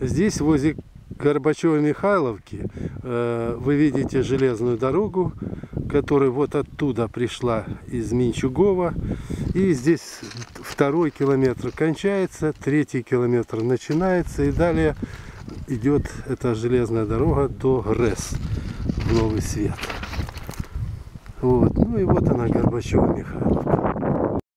Здесь, возле Горбачева-Михайловки, э, вы видите железную дорогу, которая вот оттуда пришла из Минчугова. И здесь второй километр кончается, третий километр начинается. И далее идет эта железная дорога до ГРЭС, в Новый Свет. Вот. Ну и вот она, Горбачева-Михайловка.